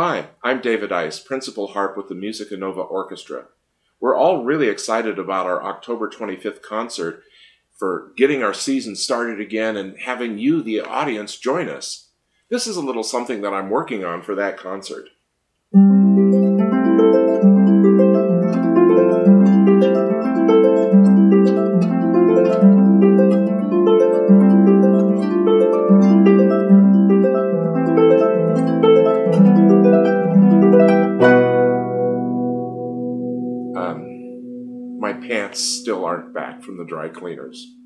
Hi, I'm David Ice, principal harp with the MusicaNova Orchestra. We're all really excited about our October 25th concert for getting our season started again and having you, the audience, join us. This is a little something that I'm working on for that concert. My pants still aren't back from the dry cleaners.